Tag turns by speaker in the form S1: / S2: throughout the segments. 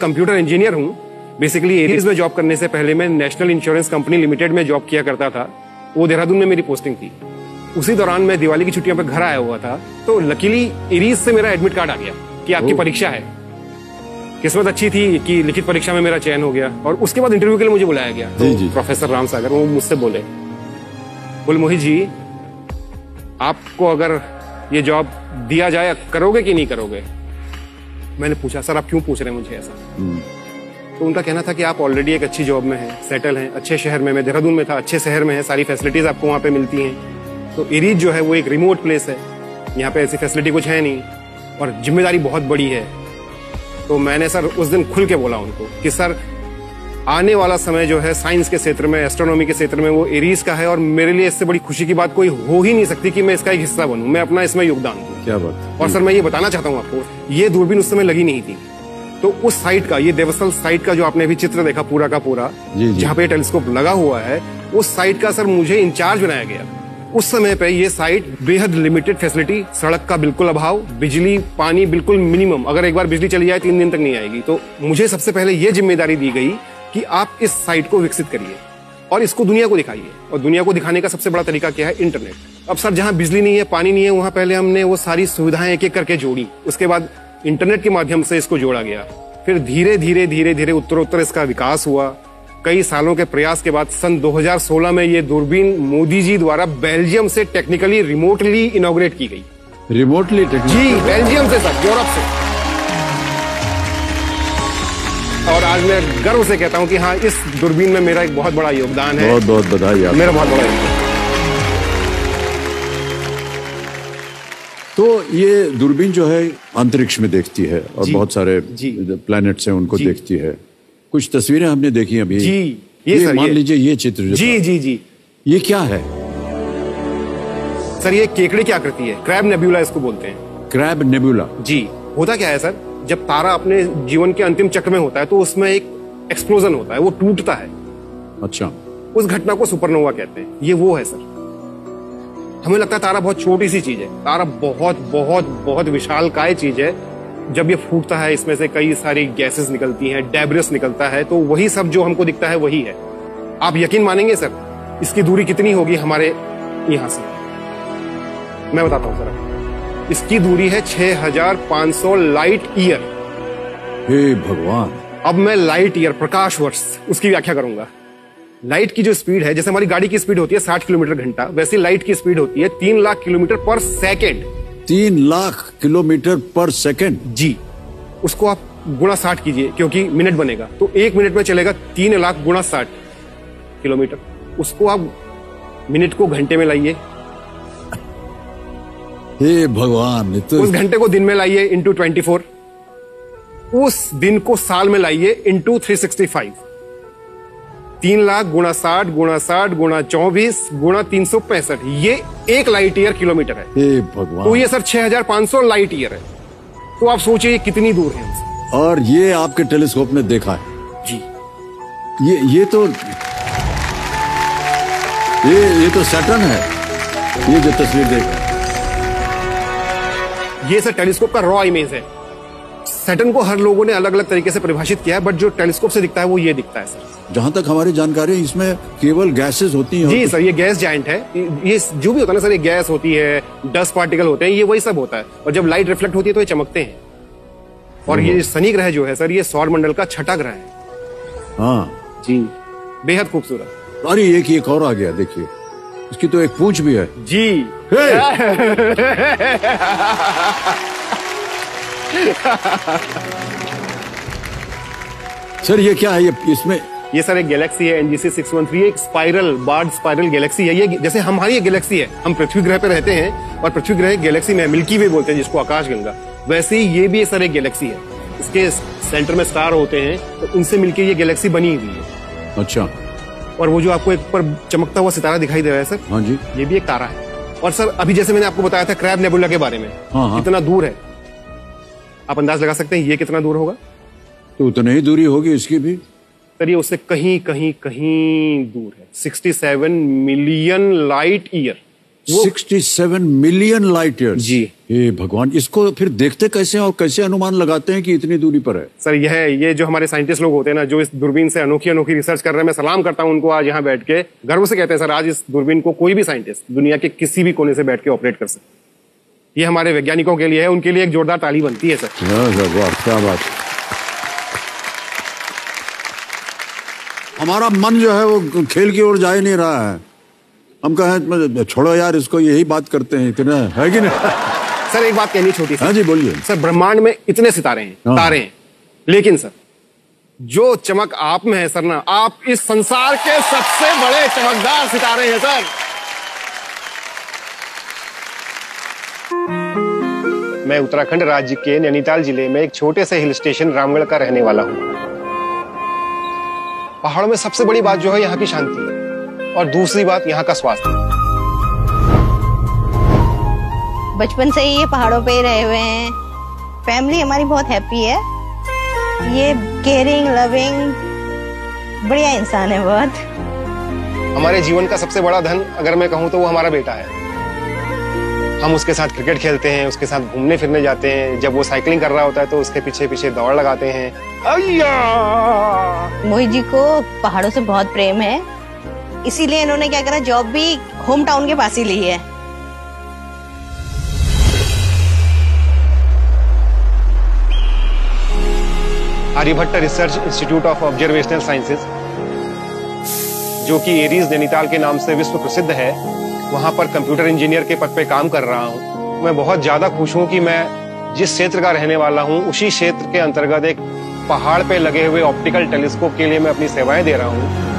S1: Computer engineer हूँ। Basically ARIES में job करने से पहले मैं नेशनल इंश्योरेंस कंपनी लिमिटेड में जॉब किया करता था। वो देहरादून में मेरी पोस्टिंग थी। उसी दौरान मैं दिवाली की छुट्टियों पर घर आया हुआ था। तो लकीली एरीज से मेरा एडमिट कार्ड आ गया कि आपकी परीक्षा है। किस्मत अच्छी थी कि लिखित परीक्षा में मेरा चयन हो गया। और उसके बाद इंटरव्यू के लिए मुझे बुलाया गया।
S2: जी,
S1: तो
S2: जी।
S1: प्रोफेसर राम सागर वो मुझसे बोले बोले मोहित जी आपको अगर ये जॉब दिया जाए करोगे कि नहीं करोगे? मैंने पूछा, सर, आप क्यों पूछ रहे हैं मुझे ऐसा? तो उनका कहना था कि आप ऑलरेडी एक अच्छी जॉब में हैं सेटल हैं, अच्छे शहर में, मैं देहरादून में था, अच्छे शहर में है, सारी फैसिलिटीज़ आपको वहाँ पे मिलती हैं। तो इरीज जो है वो एक रिमोट प्लेस है, यहाँ पे ऐसी फैसिलिटी कुछ है नहीं, और ज़िम्मेदारी बहुत बड़ी है। तो मैंने, सर, उस दिन खुल के बोला उनको कि, सर आने वाला समय जो है साइंस के क्षेत्र में एस्ट्रोनॉमी के क्षेत्र में वो एरीज का है और मेरे लिए इससे बड़ी खुशी की बात कोई हो ही नहीं सकती कि मैं इसका एक हिस्सा बनूं। मैं अपना इसमें योगदान दूँ।
S2: क्या बात।
S1: और सर मैं ये बताना चाहता हूँ आपको ये दूरबीन उस समय लगी नहीं थी। तो उस साइट का ये देवसल साइट का जो आपने अभी चित्र देखा पूरा का पूरा। जहाँ पे टेलीस्कोप लगा हुआ है उस साइट का सर मुझे इंचार्ज बनाया गया। उस समय पे ये साइट बेहद लिमिटेड फैसिलिटी सड़क का बिल्कुल अभाव बिजली पानी बिल्कुल मिनिमम अगर एक बार बिजली चली जाए तीन दिन तक नहीं आएगी। तो मुझे सबसे पहले ये ज़िम्मेदारी दी गई कि आप इस साइट को विकसित करिए और इसको दुनिया को दिखाइए। और दुनिया को दिखाने का सबसे बड़ा तरीका क्या है? इंटरनेट। अब सर जहाँ बिजली नहीं है पानी नहीं है वहाँ पहले हमने वो सारी सुविधाएँ एक एक करके जोड़ी। उसके बाद इंटरनेट के माध्यम से इसको जोड़ा गया। फिर धीरे धीरे धीरे धीरे उत्तरोत्तर इसका विकास हुआ। कई सालों के प्रयास के बाद सन 2016 में ये दूरबीन मोदी जी द्वारा बेल्जियम से टेक्निकली रिमोटली इनोग्रेट की गई।
S2: रिमोटली
S1: जी बेल्जियम से सर यूरोप से। और आज मैं गर्व से कहता हूँ कि हाँ इस दूरबीन में मेरा एक बहुत बड़ा योगदान है।
S2: बहुत बहुत बधाई
S1: मेरा बहुत बड़ा योगदान
S2: तो ये दूरबीन जो है अंतरिक्ष में देखती है और बहुत सारे। प्लैनेट्स हैं उनको देखती है। कुछ तस्वीरें हमने देखी अभी।
S1: जी, ये
S2: ये मान लीजिए ये चित्र जो
S1: जी जी जी।
S2: ये क्या है?
S1: सर ये केकड़े की आकृति है। क्रैब नेब्यूला इसको बोलते हैं।
S2: क्रैब नेबुला
S1: जी होता क्या है सर? जब तारा अपने जीवन के अंतिम चक्र में होता है तो उसमें एक एक्सप्लोजन होता है वो टूटता है।
S2: अच्छा।
S1: उस घटना को सुपरनोवा कहते हैं। ये वो है सर। हमें लगता है तारा बहुत छोटी सी चीज़ है। तारा बहुत बहुत बहुत विशाल काय चीज़ है। जब ये फूटता है इसमें से कई सारी गैसेस निकलती हैं डेब्रिस निकलता है तो वही सब जो हमको दिखता है वही है। आप यकीन मानेंगे सर इसकी दूरी कितनी होगी हमारे यहाँ से? मैं बताता हूँ सर। इसकी दूरी है 6500 लाइट ईयर
S2: हे भगवान।
S1: अब मैं लाइट ईयर प्रकाश वर्ष उसकी व्याख्या करूँगा। लाइट की जो स्पीड है जैसे हमारी गाड़ी की स्पीड होती है 60 किलोमीटर घंटा वैसे लाइट की स्पीड होती है तीन लाख किलोमीटर पर सेकेंड
S2: तीन लाख किलोमीटर पर सेकेंड
S1: जी उसको आप गुणा साठ कीजिए क्योंकि मिनट बनेगा। तो एक मिनट में चलेगा तीन लाख गुणा साठ किलोमीटर। उसको आप मिनट को घंटे में लाइए।
S2: हे भगवान तो
S1: उस घंटे को दिन में लाइए इंटू ट्वेंटी फोर उस दिन को साल में लाइए इंटू थ्री सिक्सटी फाइव तीन लाख गुणा साठ गुणा साठ गुणा चौबीस गुणा तीन सौ पैंसठ। ये एक लाइट ईयर किलोमीटर है।
S2: हे
S1: तो ये सर छह हज़ार पाँच सौ लाइट ईयर है। तो आप सोचिए कितनी दूर है।
S2: और ये आपके टेलीस्कोप ने देखा है।
S1: जी।
S2: ये ये तो ये ये तो सैटर्न है। ये जो तस्वीर देख रहे हैं।
S1: ये सर टेलीस्कोप का रॉ इमेज है। सैटर्न को हर लोगों ने अलग अलग तरीके से परिभाषित किया है बट जो टेलीस्कोप से दिखता है वो ये दिखता है सर।
S2: जहाँ तक हमारी जानकारी है इसमें केवल गैसेस होती हैं
S1: जी सर ये गैस जाइंट है। ये जो भी होता है ना सर ये गैस होती है डस्ट पार्टिकल होते हैं ये वही सब होता है। और जब लाइट रिफ्लेक्ट होती है तो ये चमकते हैं। और ये शनि ग्रह जो है सर ये सौर मंडल का छठा ग्रह है।
S2: हाँ।
S1: जी। बेहद खूबसूरत।
S2: अरे एक एक और आ गया देखिए। इसकी तो एक पूछ भी है।
S1: जी।
S2: सर ये क्या है? ये इसमें
S1: ये सर एक गैलेक्सी है एनजीसी 613 एक स्पाइरल बार्ड स्पाइरल गैलेक्सी है। ये जैसे हमारी गैलेक्सी है हम पृथ्वी ग्रह पे रहते हैं और पृथ्वी ग्रह गैलेक्सी में मिल्की वे बोलते हैं जिसको आकाश गंगा। वैसे ही ये भी सर एक गैलेक्सी है। इसके सेंटर में स्टार होते हैं तो उनसे मिलकर ये गैलेक्सी बनी हुई है।
S2: अच्छा।
S1: और वो जो आपको एक पर चमकता हुआ सितारा दिखाई दे रहा है सर
S2: हाँ जी।
S1: ये भी एक तारा है। और सर अभी जैसे मैंने आपको बताया था क्रैब नेबुला के बारे में
S2: हाँ, हाँ।
S1: कितना दूर है। आप अंदाज लगा सकते हैं ये कितना दूर होगा?
S2: तो उतनी ही दूरी होगी इसकी भी।
S1: सर ये उससे कहीं कहीं कहीं दूर है। 67 million light year.
S2: Sixty seven million light year
S1: जी।
S2: हे भगवान इसको फिर देखते कैसे हैं और कैसे अनुमान लगाते हैं कि इतनी दूरी पर है?
S1: सर यह ये जो हमारे साइंटिस्ट लोग होते हैं ना जो इस दूरबीन से अनोखी अनोखी रिसर्च कर रहे हैं मैं सलाम करता हूँ उनको आज यहाँ बैठ के। गर्व से कहते हैं सर आज इस दूरबीन को कोई भी साइंटिस्ट दुनिया के किसी भी कोने से बैठ के ऑपरेट कर सकते ये हमारे वैज्ञानिकों के लिए है उनके लिए एक जोरदार ताली बनती है सर।
S2: क्या बात। हमारा मन जो है वो खेल की ओर जा ही नहीं रहा है। हम कहें छोड़ो यार इसको यही बात करते हैं इतना है कि नहीं?
S1: सर एक बात कहनी छोटी सी।
S2: हाँ जी बोलिए।
S1: सर ब्रह्मांड में इतने सितारे हैं
S2: हाँ।
S1: तारे हैं। लेकिन सर जो चमक आप में है सर ना आप इस संसार के सबसे बड़े चमकदार सितारे हैं सर। मैं उत्तराखंड राज्य के नैनीताल ज़िले में एक छोटे से हिल स्टेशन रामगढ़ का रहने वाला हूँ। पहाड़ों में सबसे बड़ी बात जो है यहाँ की शांति। है और दूसरी बात यहाँ का स्वास्थ्य।
S3: बचपन से ही ये पहाड़ों पे ही रहे हुए हैं। फैमिली हमारी बहुत हैप्पी है। ये केयरिंग लविंग बढ़िया इंसान है बहुत।
S1: हमारे जीवन का सबसे बड़ा धन अगर मैं कहूँ तो वो हमारा बेटा है। हम उसके साथ क्रिकेट खेलते हैं उसके साथ घूमने फिरने जाते हैं। जब वो साइकिलिंग कर रहा होता है तो उसके पीछे पीछे दौड़ लगाते हैं।
S3: मोहित जी को पहाड़ों से बहुत प्रेम है। इसीलिए इन्होंने क्या करा जॉब भी होम टाउन के पास ही ली है।
S1: Aryabhatta research institute of observational sciences जो कि एरीज नैनीताल के नाम से विश्व प्रसिद्ध है, वहाँ पर कंप्यूटर इंजीनियर के पद पे काम कर रहा हूँ। मैं बहुत ज़्यादा खुश हूँ कि मैं जिस क्षेत्र का रहने वाला हूँ, उसी क्षेत्र के अंतर्गत एक पहाड़ पे लगे हुए ऑप्टिकल टेलीस्कोप के लिए मैं अपनी सेवाएँ दे रहा हूँ।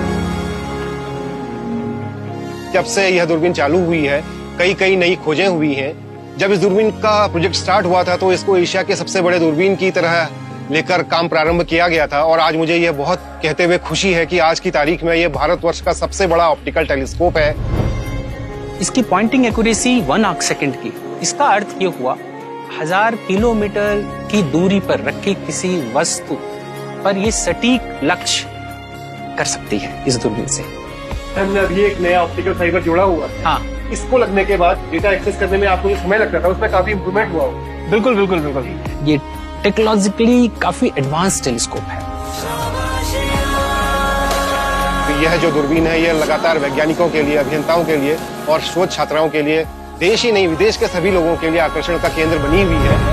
S1: जब से यह दूरबीन चालू हुई है कई कई नई खोजें हुई हैं। जब इस दूरबीन का प्रोजेक्ट स्टार्ट हुआ था तो इसको एशिया के सबसे बड़े दूरबीन की तरह लेकर काम प्रारंभ किया गया था। और आज मुझे यह बहुत कहते हुए खुशी है कि आज की तारीख में यह भारतवर्ष का सबसे बड़ा ऑप्टिकल टेलीस्कोप है।
S4: इसकी pointing accuracy one arc second की। इसका अर्थ ये हुआ, हज़ार किलोमीटर की दूरी पर रखी किसी वस्तु पर यह सटीक लक्ष्य कर सकती है इस दूरबीन से।
S1: हमने अभी एक नया ऑप्टिकल फाइबर जोड़ा हुआ है।
S4: हाँ।
S1: इसको लगने के बाद डेटा एक्सेस करने में आपको जो समय लगता था उसमें काफ़ी इम्प्रूवमेंट हुआ
S4: बिल्कुल बिल्कुल बिल्कुल। ये टेक्नोलॉजिकली काफ़ी एडवांस टेलीस्कोप है।
S1: तो यह जो दूरबीन है यह लगातार वैज्ञानिकों के लिए अभियंताओं के लिए और शोध छात्राओं के लिए देश ही नहीं विदेश के सभी लोगों के लिए आकर्षण का केंद्र बनी हुई है।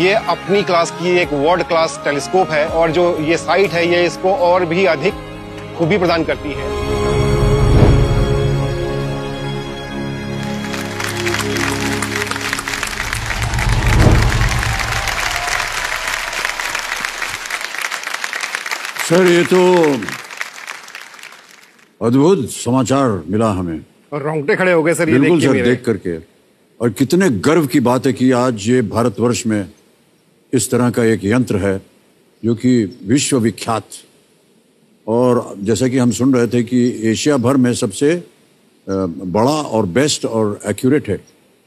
S1: ये अपनी क्लास की एक वर्ल्ड क्लास टेलीस्कोप है और जो ये साइट है ये इसको और भी अधिक खूबी प्रदान करती है।
S2: सर ये तो अद्भुत समाचार मिला हमें।
S1: और रोंगटे खड़े हो गए सर ये देख
S2: बिल्कुल
S1: के
S2: सर देख करके। और कितने गर्व की बात है कि आज ये भारतवर्ष में इस तरह का एक यंत्र है जो कि विश्व विख्यात और जैसा कि हम सुन रहे थे कि एशिया भर में सबसे बड़ा और बेस्ट और एक्यूरेट है।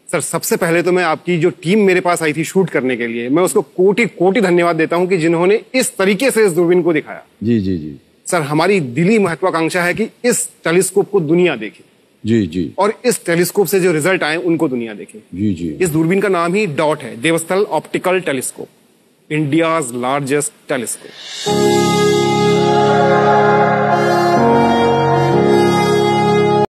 S1: सर सबसे पहले तो मैं आपकी जो टीम मेरे पास आई थी शूट करने के लिए मैं उसको कोटि कोटि धन्यवाद देता हूँ कि जिन्होंने इस तरीके से इस दूरबीन को दिखाया।
S2: जी जी जी।
S1: सर हमारी दिली महत्वाकांक्षा है कि इस टेलीस्कोप को दुनिया देखे।
S2: जी जी।
S1: और इस टेलीस्कोप से जो रिज़ल्ट आए उनको दुनिया देखे।
S2: जी जी।
S1: इस दूरबीन का नाम ही डॉट है Devasthal optical telescope. India's largest telescope.